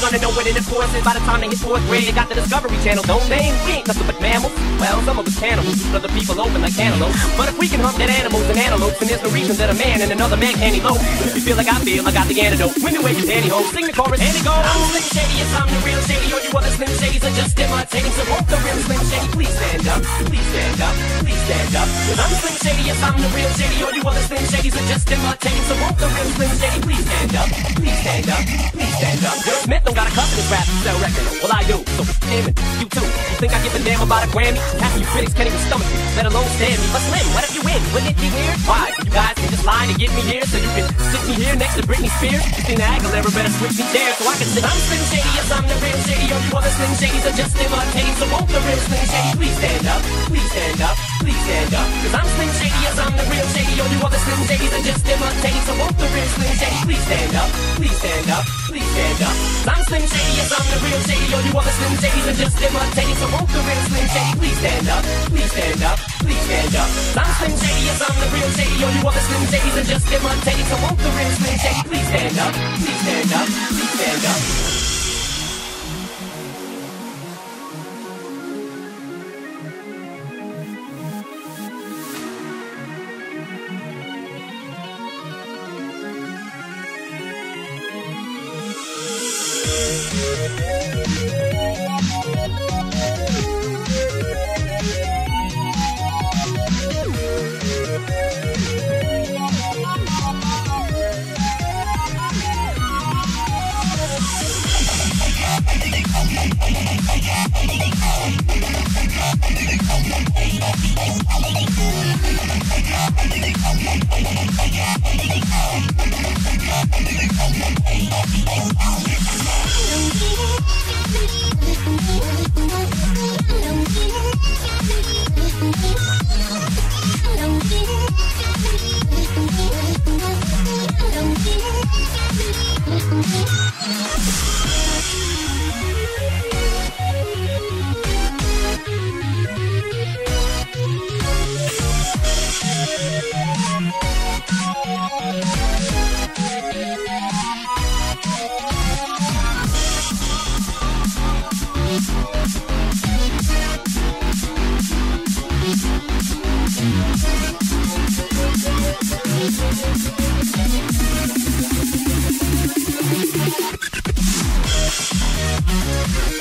gonna know what it is by the time they hit fourth grade. They got the Discovery Channel, they? We ain't nothing but mammals. Well, some of us cannibals, other people open like cantaloupes. But if we can hunt dead animals and antelopes, then there's no reason that a man and another man can't elope. If you feel like I feel, I got the antidote. When you wake your pantyhose, sing the chorus and it goes. I'm Slim Shady, yes, I'm the real Shady. All you other Slim Shadys are just imitating. So won't the real Slim Shady please stand up? Please stand up, please stand up. I'm Slim Shady, yes, I'm the real Shady. All you other are just imitating. So won't the real Slim Shady please stand up? Please stand up, please stand up. Will Smith don't got a cuss in his rap sell records. Well, I do. So him and you too. You think I give a damn about a Grammy? Half of you critics can't even stomach me, let alone stand me. But Slim, what if you win? Wouldn't it be weird? Why? You guys can just lie to get me here, so you can sit me here next to Britney Spears. You think Aguilera better switch me there so I can sit. I'm Slim Shady, yes, I'm the real Shady. All you other Slim Shadys are just imitating. So won't the real Slim Shady please stand up? Please stand up, please stand up. Cause I'm Slim Shady, yes, I'm the real Shady. All you other Slim Shadys are just imitating. So won't the real Slim Shady please stand up? Please stand up, please stand up. Cause I'm Slim Shady, yes, I'm the real Shady. All you other Slim Shadys are just imitating. So won't the real Slim Shady please stand up? Please stand up, please stand up. Cause I'm Slim Shady, yes, I'm the real Shady. All you other Slim Shadys are just imitating. So won't the real Slim Shady please stand up? Please stand up, please stand up. Yeah. Bye.